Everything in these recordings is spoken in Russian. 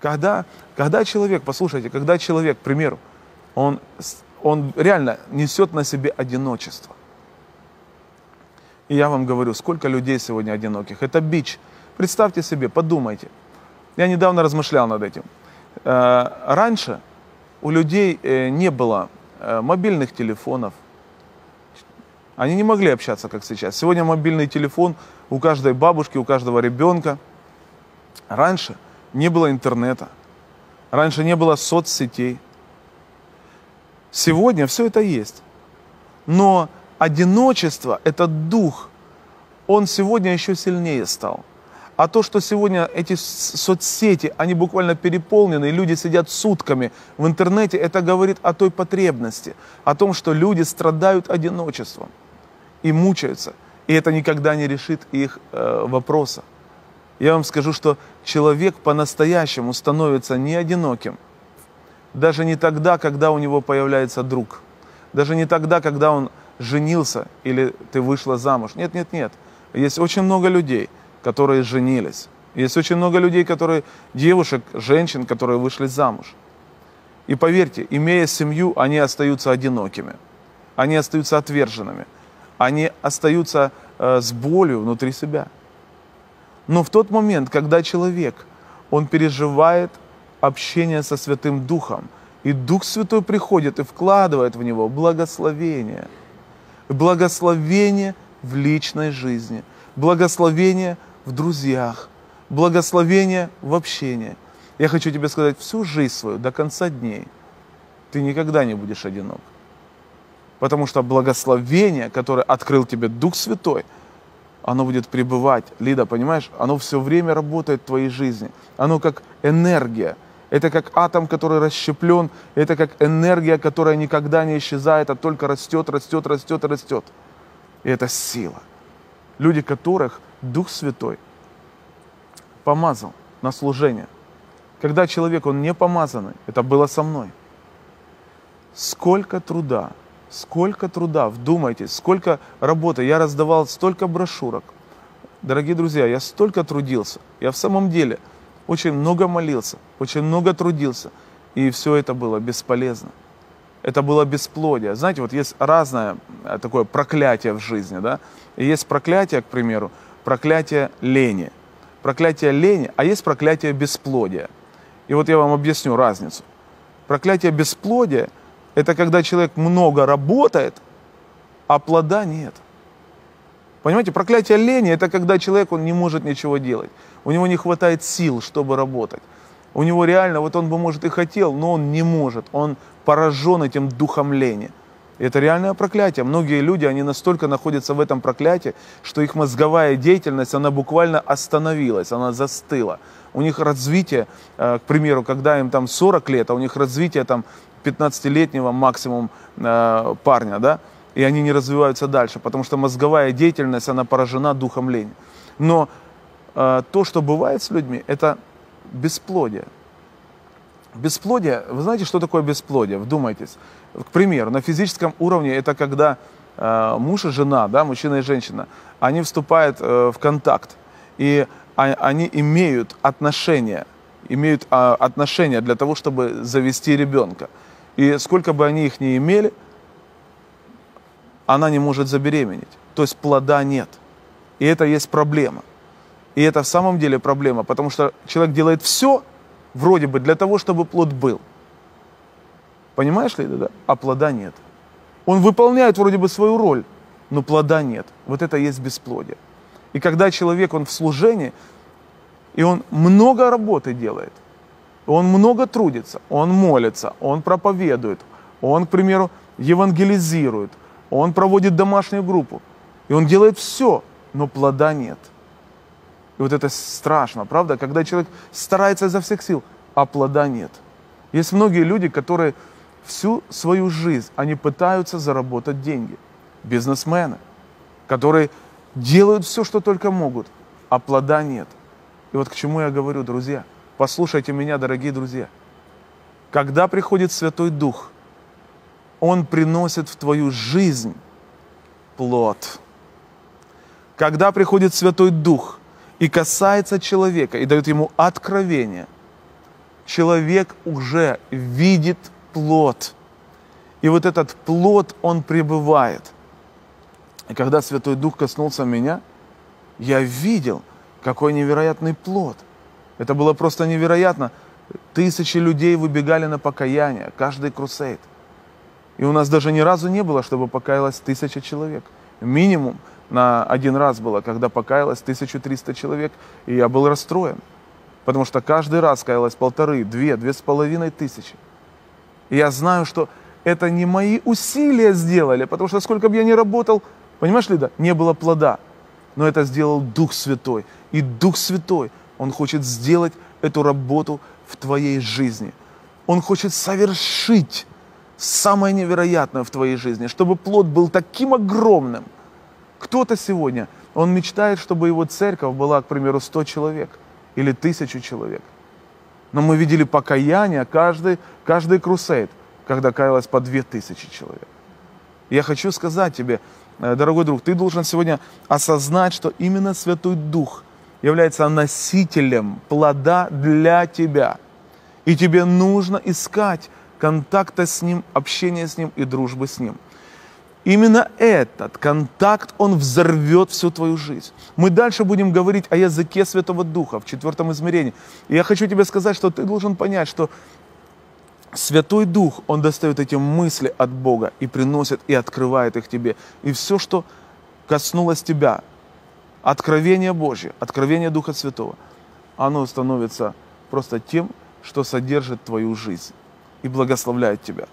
Когда, когда человек, послушайте, когда человек, к примеру, он, он реально несет на себе одиночество. И я вам говорю, сколько людей сегодня одиноких. Это бич. Представьте себе, подумайте. Я недавно размышлял над этим. Э, раньше у людей э, не было э, мобильных телефонов. Они не могли общаться, как сейчас. Сегодня мобильный телефон у каждой бабушки, у каждого ребенка. Раньше не было интернета. Раньше не было соцсетей. Сегодня все это есть. Но одиночество, этот дух, он сегодня еще сильнее стал. А то, что сегодня эти соцсети, они буквально переполнены, и люди сидят сутками в интернете, это говорит о той потребности, о том, что люди страдают одиночеством и мучаются. И это никогда не решит их э, вопроса. Я вам скажу, что человек по-настоящему становится не одиноким. Даже не тогда, когда у него появляется друг. Даже не тогда, когда он женился или ты вышла замуж. Нет, нет, нет. Есть очень много людей, которые женились. Есть очень много людей, которые, девушек, женщин, которые вышли замуж. И поверьте, имея семью, они остаются одинокими. Они остаются отверженными. Они остаются э, с болью внутри себя. Но в тот момент, когда человек, он переживает общение со Святым Духом, и Дух Святой приходит и вкладывает в него благословение. Благословение в личной жизни, благословение в друзьях, благословение в общении. Я хочу тебе сказать, всю жизнь свою, до конца дней, ты никогда не будешь одинок. Потому что благословение, которое открыл тебе Дух Святой – оно будет пребывать. Лида, понимаешь, оно все время работает в твоей жизни. Оно как энергия. Это как атом, который расщеплен. Это как энергия, которая никогда не исчезает, а только растет, растет, растет, растет. И это сила. Люди, которых Дух Святой помазал на служение. Когда человек, он не помазанный, это было со мной. Сколько труда, Сколько труда, вдумайтесь, сколько работы. Я раздавал столько брошюрок. Дорогие друзья, я столько трудился. Я в самом деле очень много молился, очень много трудился. И все это было бесполезно. Это было бесплодие. Знаете, вот есть разное э, такое проклятие в жизни, да? И есть проклятие, к примеру, проклятие лени. Проклятие лени, а есть проклятие бесплодия. И вот я вам объясню разницу. Проклятие бесплодия – это когда человек много работает, а плода нет. Понимаете, проклятие лени – это когда человек он не может ничего делать. У него не хватает сил, чтобы работать. У него реально, вот он бы, может, и хотел, но он не может. Он поражен этим духом лени. Это реальное проклятие. Многие люди, они настолько находятся в этом проклятии, что их мозговая деятельность, она буквально остановилась, она застыла. У них развитие, э, к примеру, когда им там 40 лет, а у них развитие там 15-летнего максимум э, парня, да, и они не развиваются дальше, потому что мозговая деятельность, она поражена духом лени. Но э, то, что бывает с людьми, это бесплодие. Бесплодие, вы знаете, что такое бесплодие? Вдумайтесь. К примеру, на физическом уровне это когда э, муж и жена, да, мужчина и женщина, они вступают э, в контакт, и а, они имеют отношения, имеют э, отношения для того, чтобы завести ребенка. И сколько бы они их ни имели, она не может забеременеть. То есть плода нет. И это есть проблема. И это в самом деле проблема, потому что человек делает все, вроде бы, для того, чтобы плод был. Понимаешь ли, да? А плода нет. Он выполняет вроде бы свою роль, но плода нет. Вот это есть бесплодие. И когда человек, он в служении, и он много работы делает – он много трудится, он молится, он проповедует, он, к примеру, евангелизирует, он проводит домашнюю группу. И он делает все, но плода нет. И вот это страшно, правда? Когда человек старается изо всех сил, а плода нет. Есть многие люди, которые всю свою жизнь, они пытаются заработать деньги. Бизнесмены, которые делают все, что только могут, а плода нет. И вот к чему я говорю, друзья – Послушайте меня, дорогие друзья. Когда приходит Святой Дух, Он приносит в твою жизнь плод. Когда приходит Святой Дух и касается человека и дает ему откровение, человек уже видит плод. И вот этот плод, он пребывает. И когда Святой Дух коснулся меня, я видел, какой невероятный плод. Это было просто невероятно. Тысячи людей выбегали на покаяние, каждый крусейд. И у нас даже ни разу не было, чтобы покаялось тысяча человек. Минимум на один раз было, когда покаялось 1300 человек, и я был расстроен. Потому что каждый раз каялось полторы, две, две с половиной тысячи. И я знаю, что это не мои усилия сделали, потому что сколько бы я ни работал, понимаешь, Лида, не было плода. Но это сделал Дух Святой. И Дух Святой, Он хочет сделать эту работу в твоей жизни. Он хочет совершить самое невероятное в твоей жизни, чтобы плод был таким огромным. Кто-то сегодня, он мечтает, чтобы его церковь была, к примеру, 100 человек или тысячу человек. Но мы видели покаяние каждый, каждый крусейд, когда каялось по 2000 человек. Я хочу сказать тебе, э, дорогой друг, ты должен сегодня осознать, что именно Святой Дух является носителем плода для тебя. И тебе нужно искать контакта с Ним, общения с Ним и дружбы с Ним. Именно этот контакт, он взорвет всю твою жизнь. Мы дальше будем говорить о языке Святого Духа в четвертом измерении. И я хочу тебе сказать, что ты должен понять, что Святой Дух, Он достает эти мысли от Бога и приносит, и открывает их тебе. И все, что коснулось тебя, откровение Божье, откровение Духа Святого, оно становится просто тем, что содержит твою жизнь и благословляет тебя.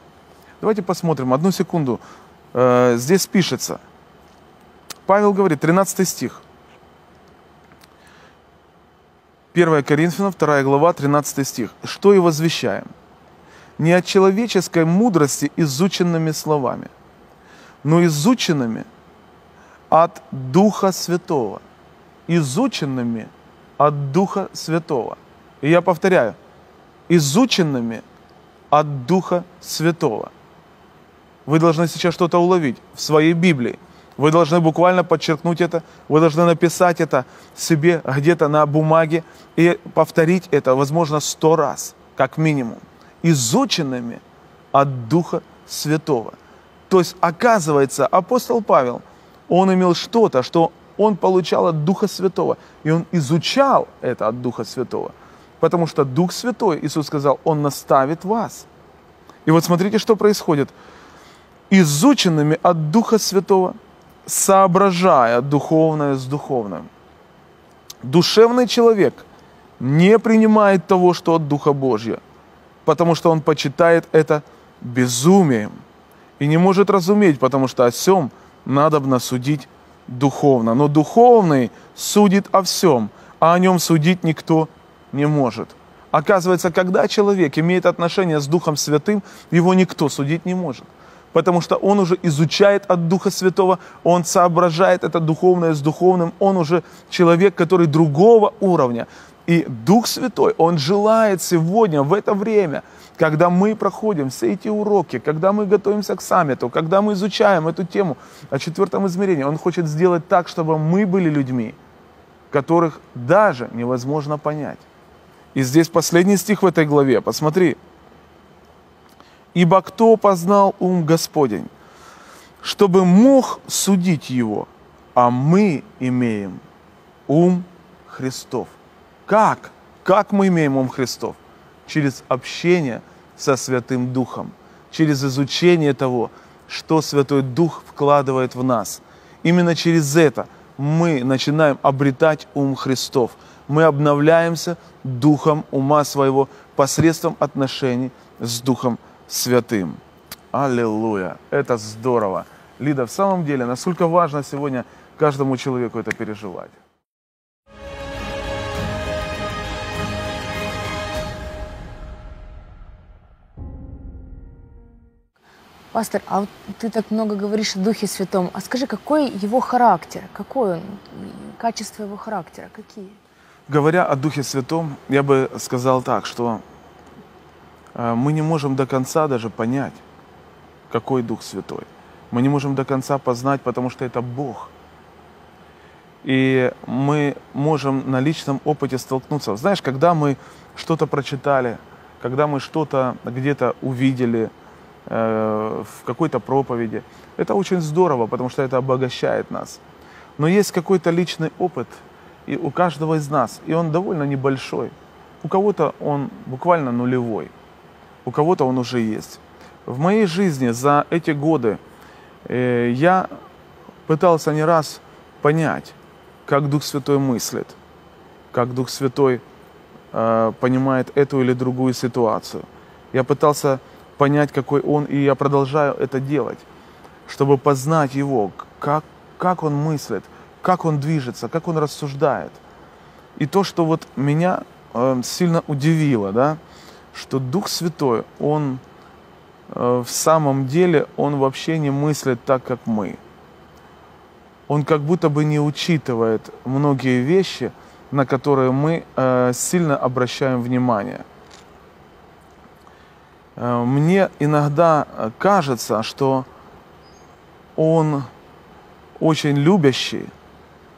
Давайте посмотрим, одну секунду. Э, здесь пишется, Павел говорит, 13 стих. 1 Коринфянов, 2 глава, 13 стих. «Что и возвещаем? Не от человеческой мудрости изученными словами, но изученными от Духа Святого». Изученными от Духа Святого. И я повторяю, изученными от Духа Святого. Вы должны сейчас что-то уловить в своей Библии. Вы должны буквально подчеркнуть это, вы должны написать это себе где-то на бумаге и повторить это, возможно, сто раз, как минимум, изученными от Духа Святого. То есть, оказывается, апостол Павел, он имел что-то, что он получал от Духа Святого, и он изучал это от Духа Святого – Потому что Дух Святой, Иисус сказал, Он наставит вас. И вот смотрите, что происходит. Изученными от Духа Святого, соображая духовное с духовным. Душевный человек не принимает того, что от Духа Божьего, потому что он почитает это безумием и не может разуметь, потому что о всем надо судить духовно. Но духовный судит о всем, а о нем судить никто не может. Оказывается, когда человек имеет отношение с Духом Святым, его никто судить не может. Потому что он уже изучает от Духа Святого, он соображает это духовное с духовным, он уже человек, который другого уровня. И Дух Святой, Он желает сегодня, в это время, когда мы проходим все эти уроки, когда мы готовимся к саммиту, когда мы изучаем эту тему о четвертом измерении, Он хочет сделать так, чтобы мы были людьми, которых даже невозможно понять. И здесь последний стих в этой главе, посмотри. «Ибо кто познал ум Господень, чтобы мог судить его, а мы имеем ум Христов». Как? Как мы имеем ум Христов? Через общение со Святым Духом, через изучение того, что Святой Дух вкладывает в нас. Именно через это мы начинаем обретать ум Христов – мы обновляемся духом ума своего посредством отношений с Духом Святым. Аллилуйя! Это здорово! Лида, в самом деле, насколько важно сегодня каждому человеку это переживать. Пастор, а вот ты так много говоришь о Духе Святом. А скажи, какой его характер? Какой он? Качество его характера? Какие? Говоря о Духе Святом, я бы сказал так, что э, мы не можем до конца даже понять, какой Дух Святой. Мы не можем до конца познать, потому что это Бог. И мы можем на личном опыте столкнуться. Знаешь, когда мы что-то прочитали, когда мы что-то где-то увидели в какой-то проповеди. Это очень здорово, потому что это обогащает нас. Но есть какой-то личный опыт и у каждого из нас, и он довольно небольшой. У кого-то он буквально нулевой, у кого-то он уже есть. В моей жизни за эти годы э, я пытался не раз понять, как Дух Святой мыслит, как Дух Святой э, понимает эту или другую ситуацию. Я пытался понять, какой Он, и я продолжаю это делать, чтобы познать Его, как, как Он мыслит, как Он движется, как Он рассуждает. И то, что вот меня э, сильно удивило, да, что Дух Святой, Он э, в самом деле, Он вообще не мыслит так, как мы. Он как будто бы не учитывает многие вещи, на которые мы э, сильно обращаем внимание. Э, мне иногда кажется, что Он очень любящий,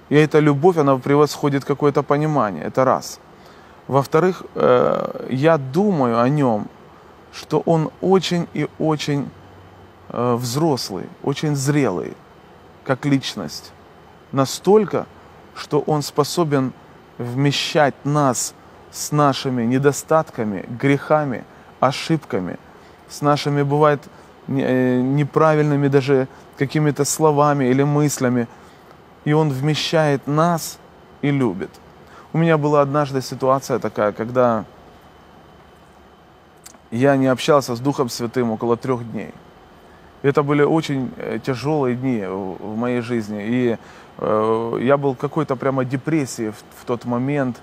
и эта любовь, она превосходит какое-то понимание, это раз. Во-вторых, э, я думаю о нем, что он очень и очень э, взрослый, очень зрелый, как личность. Настолько, что он способен вмещать нас с нашими недостатками, грехами, ошибками, с нашими, бывает, э, неправильными даже какими-то словами или мыслями. И Он вмещает нас и любит. У меня была однажды ситуация такая, когда я не общался с Духом Святым около трех дней. Это были очень э, тяжелые дни в моей жизни. И э, я был какой-то прямо депрессии в тот момент.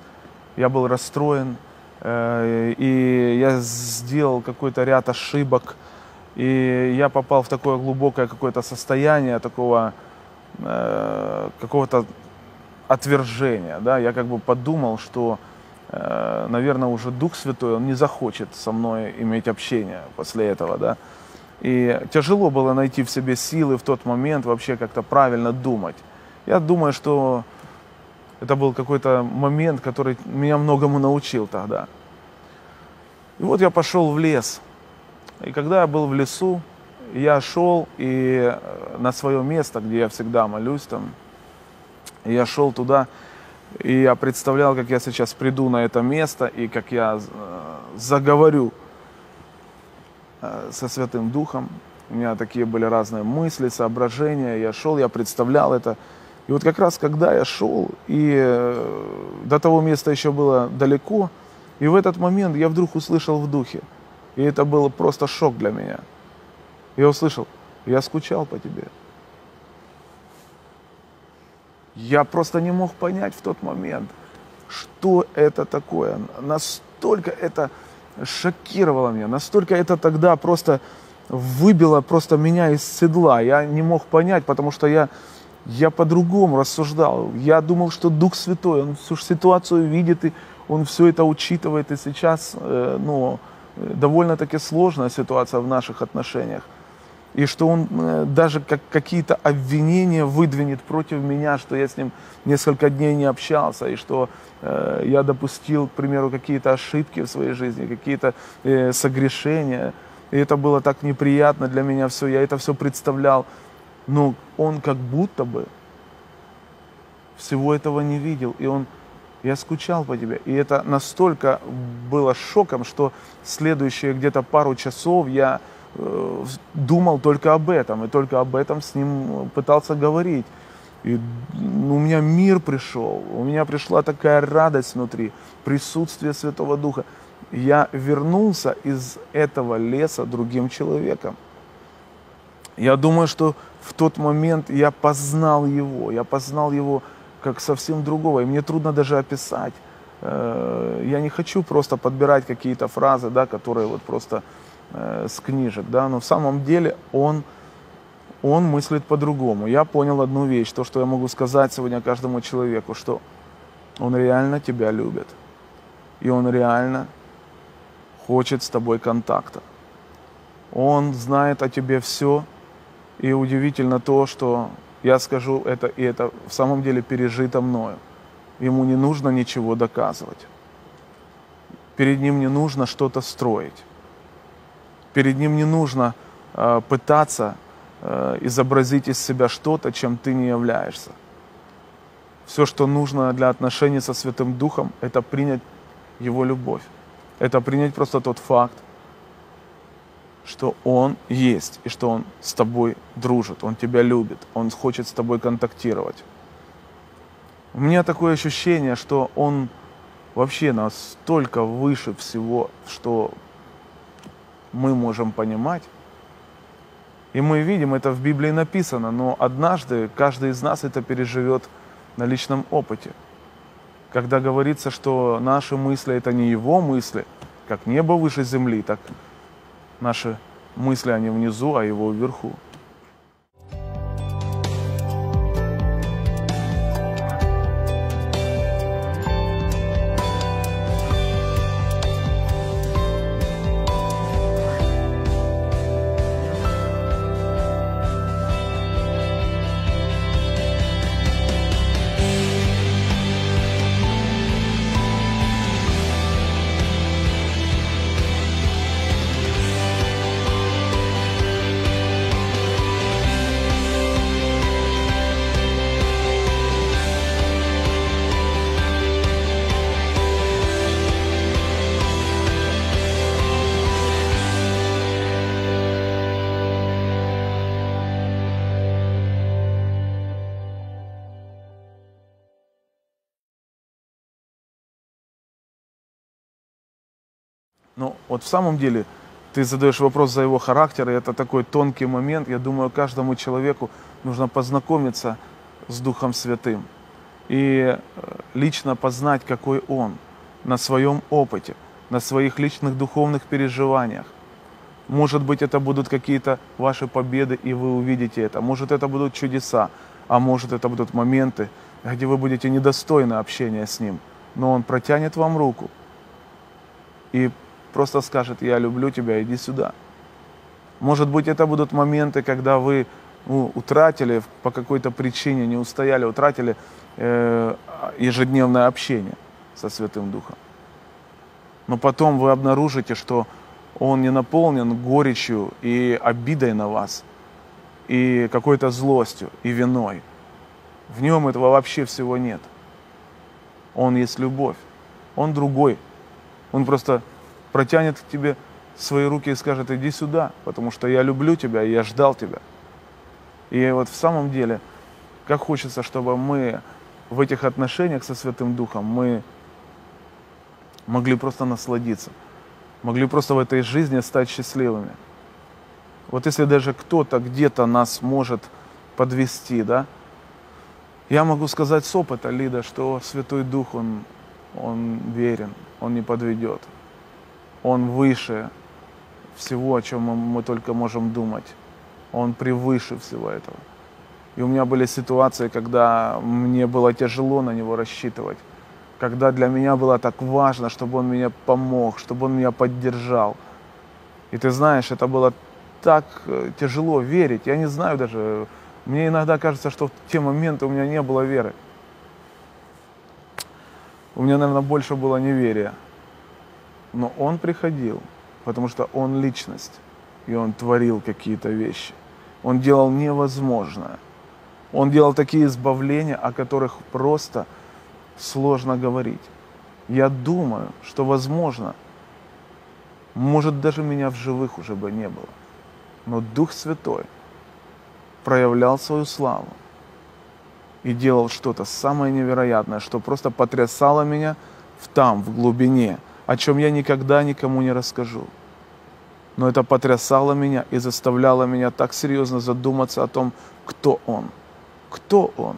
Я был расстроен. Э, и я сделал какой-то ряд ошибок. И я попал в такое глубокое какое-то состояние такого э, какого-то отвержения. Да? Я как бы подумал, что, э, наверное, уже Дух Святой, Он не захочет со мной иметь общение после этого. Да? И тяжело было найти в себе силы в тот момент вообще как-то правильно думать. Я думаю, что это был какой-то момент, который меня многому научил тогда. И вот я пошел в лес. И когда я был в лесу, я шел и э, на свое место, где я всегда молюсь там, я шел туда, и я представлял, как я сейчас приду на это место, и как я э, заговорю э, со Святым Духом. У меня такие были разные мысли, соображения. Я шел, я представлял это. И вот как раз когда я шел, и до того места еще было далеко, и в этот момент я вдруг услышал в духе. И это был просто шок для меня – я услышал, я скучал по тебе. Я просто не мог понять в тот момент, что это такое. Настолько это шокировало меня, настолько это тогда просто выбило просто меня из седла. Я не мог понять, потому что я, я по-другому рассуждал. Я думал, что Дух Святой, Он всю ситуацию видит, и Он все это учитывает. И сейчас э, ну, довольно-таки сложная ситуация в наших отношениях и что он э, даже как какие-то обвинения выдвинет против меня, что я с ним несколько дней не общался, и что э, я допустил, к примеру, какие-то ошибки в своей жизни, какие-то э, согрешения. И это было так неприятно для меня все, я это все представлял. Но он как будто бы всего этого не видел, и он я скучал по тебе. И это настолько было шоком, что следующие где-то пару часов я Э, думал только об этом, и только об этом с ним пытался говорить. И у меня мир пришел, у меня пришла такая радость внутри, присутствие Святого Духа. Я вернулся из этого леса другим человеком. Я думаю, что в тот момент я познал его, я познал его как совсем другого, и мне трудно даже описать. Э, я не хочу просто подбирать какие-то фразы, да, которые вот просто э, с книжек, да, но в самом деле он, он мыслит по-другому. Я понял одну вещь, то, что я могу сказать сегодня каждому человеку, что он реально тебя любит, и он реально хочет с тобой контакта. Он знает о тебе все, и удивительно то, что я скажу это, и это в самом деле пережито мною. Ему не нужно ничего доказывать. перед Ним не нужно что-то строить. Перед Ним не нужно э, пытаться э, изобразить из себя что-то, чем ты не являешься. Все, что нужно для отношений со Святым Духом, это принять Его любовь. Это принять просто тот факт, что Он есть и что Он с тобой дружит, Он тебя любит, Он хочет с тобой контактировать. У меня такое ощущение, что Он вообще настолько выше всего, что мы можем понимать. И мы видим, это в Библии написано, но однажды каждый из нас это переживет на личном опыте. Когда говорится, что наши мысли это не его мысли, как небо выше земли, так наши мысли, они внизу, а его вверху. Вот в самом деле ты задаешь вопрос за его характер, и это такой тонкий момент. Я думаю, каждому человеку нужно познакомиться с Духом Святым и э, лично познать, какой Он на своем опыте, на своих личных духовных переживаниях. Может быть, это будут какие-то ваши победы, и вы увидите это. Может, это будут чудеса, а может, это будут моменты, где вы будете недостойны общения с Ним. Но Он протянет вам руку и просто скажет, я люблю тебя, иди сюда. Может быть, это будут моменты, когда вы ну, утратили по какой-то причине, не устояли, утратили э, ежедневное общение со Святым Духом. Но потом вы обнаружите, что он не наполнен горечью и обидой на вас, и какой-то злостью, и виной. В нем этого вообще всего нет. Он есть любовь. Он другой. Он просто протянет к тебе свои руки и скажет, иди сюда, потому что я люблю тебя, и я ждал тебя. И вот в самом деле, как хочется, чтобы мы в этих отношениях со Святым Духом, мы могли просто насладиться, могли просто в этой жизни стать счастливыми. Вот если даже кто-то где-то нас может подвести, да, я могу сказать с опыта, Лида, что Святой Дух, Он, он верен, Он не подведет. Он выше всего, о чем мы только можем думать. Он превыше всего этого. И у меня были ситуации, когда мне было тяжело на него рассчитывать, когда для меня было так важно, чтобы он мне помог, чтобы он меня поддержал. И ты знаешь, это было так э, тяжело верить. Я не знаю даже, мне иногда кажется, что в те моменты у меня не было веры. У меня, наверное, больше было неверия. Но он приходил, потому что он личность, и он творил какие-то вещи. Он делал невозможное. Он делал такие избавления, о которых просто сложно говорить. Я думаю, что возможно, может даже меня в живых уже бы не было. Но Дух Святой проявлял свою славу и делал что-то самое невероятное, что просто потрясало меня в там, в глубине – о чем я никогда никому не расскажу. Но это потрясало меня и заставляло меня так серьезно задуматься о том, кто Он. Кто Он?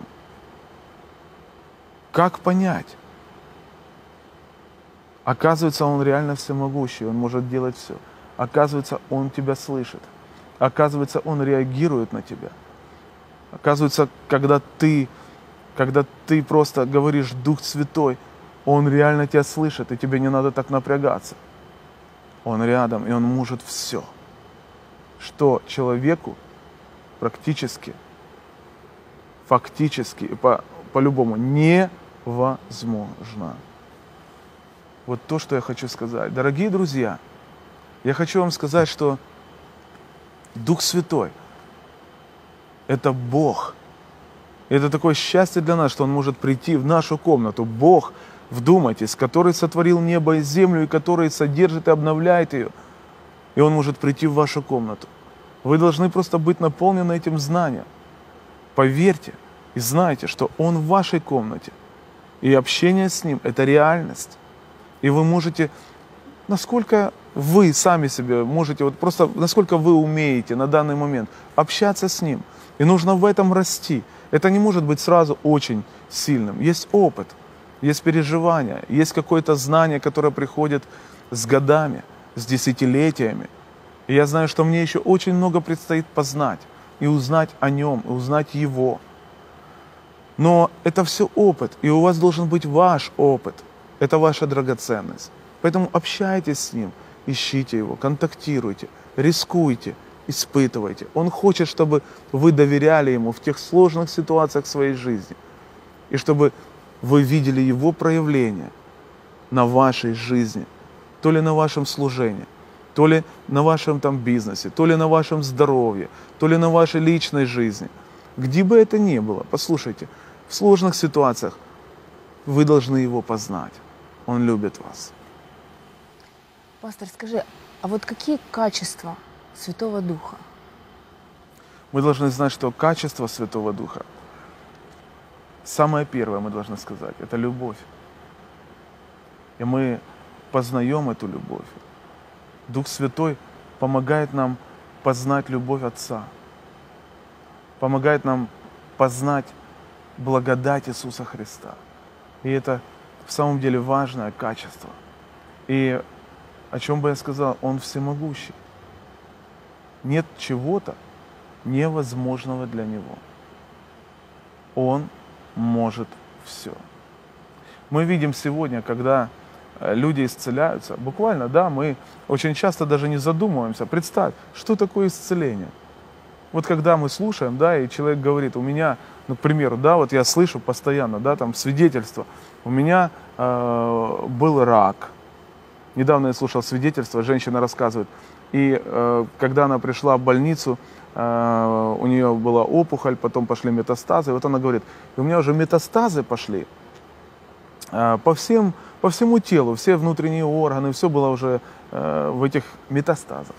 Как понять? Оказывается, Он реально всемогущий, Он может делать все. Оказывается, Он тебя слышит. Оказывается, Он реагирует на тебя. Оказывается, когда ты, когда ты просто говоришь «Дух Святой», он реально тебя слышит, и тебе не надо так напрягаться. Он рядом, и он может все. Что человеку практически, фактически, по, по-любому невозможно. вот то, что я хочу сказать. Дорогие друзья, я хочу вам сказать, что Дух Святой – это Бог. Это такое счастье для нас, что Он может прийти в нашу комнату. Бог, вдумайтесь, который сотворил небо и землю, и который содержит и обновляет ее. И Он может прийти в вашу комнату. Вы должны просто быть наполнены этим знанием. Поверьте и знайте, что Он в вашей комнате. И общение с Ним – это реальность. И вы можете, насколько вы сами себе можете, вот просто насколько вы умеете на данный момент общаться с Ним. И нужно в этом расти. Это не может быть сразу очень сильным. Есть опыт, есть переживания, есть какое-то знание, которое приходит с годами, с десятилетиями. И я знаю, что мне еще очень много предстоит познать и узнать о нем, и узнать его. Но это все опыт, и у вас должен быть ваш опыт. Это ваша драгоценность. Поэтому общайтесь с ним, ищите его, контактируйте, рискуйте, испытывайте. Он хочет, чтобы вы доверяли ему в тех сложных ситуациях своей жизни. И чтобы вы видели его проявление на вашей жизни, то ли на вашем служении, то ли на вашем там бизнесе, то ли на вашем здоровье, то ли на вашей личной жизни. Где бы это ни было, послушайте, в сложных ситуациях вы должны его познать. Он любит вас. Пастор, скажи, а вот какие качества Святого Духа? Мы должны знать, что качество Святого Духа, самое первое мы должны сказать, это любовь. И мы познаем эту любовь. Дух Святой помогает нам познать любовь Отца, помогает нам познать благодать Иисуса Христа. И это в самом деле важное качество. И о чем бы я сказал, Он всемогущий. Нет чего-то невозможного для Него. Он может все. Мы видим сегодня, когда э, люди исцеляются, буквально, да, мы очень часто даже не задумываемся. Представь, что такое исцеление? Вот когда мы слушаем, да, и человек говорит, у меня, ну, примеру, да, вот я слышу постоянно, да, там свидетельство, у меня э, был рак. Недавно я слушал свидетельство, женщина рассказывает, и э, когда она пришла в больницу, э, у нее была опухоль, потом пошли метастазы. И вот она говорит, у меня уже метастазы пошли э, по, всем, по всему телу, все внутренние органы, все было уже э, в этих метастазах.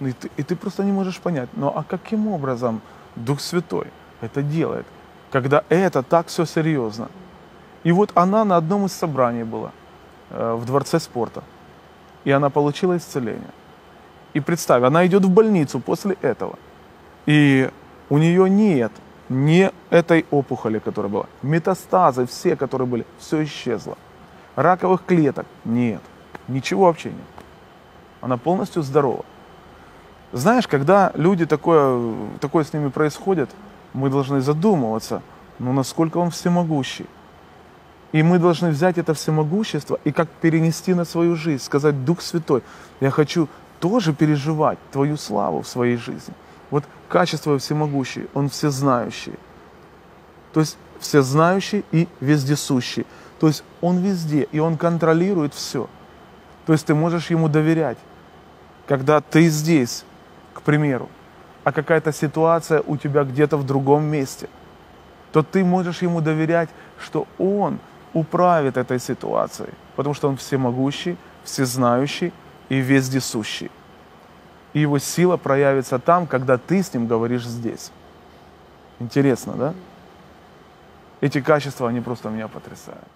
И ты, и ты просто не можешь понять, ну а каким образом Дух Святой это делает, когда это так все серьезно? И вот она на одном из собраний была э, в Дворце спорта, и она получила исцеление. И представь, она идет в больницу после этого, и у нее нет ни этой опухоли, которая была, метастазы все, которые были, все исчезло. Раковых клеток нет, ничего вообще нет. Она полностью здорова. Знаешь, когда люди такое, такое с ними происходит, мы должны задумываться, ну насколько он всемогущий. И мы должны взять это всемогущество и как перенести на свою жизнь, сказать, Дух Святой, я хочу тоже переживать Твою славу в своей жизни. Вот качество всемогущий, Он всезнающий. То есть всезнающий и вездесущий. То есть Он везде, и Он контролирует все. То есть ты можешь Ему доверять. Когда ты здесь, к примеру, а какая-то ситуация у тебя где-то в другом месте, то ты можешь Ему доверять, что Он управит этой ситуацией, потому что Он всемогущий, всезнающий и вездесущий. И Его сила проявится там, когда ты с Ним говоришь здесь. Интересно, да? Эти качества, они просто меня потрясают.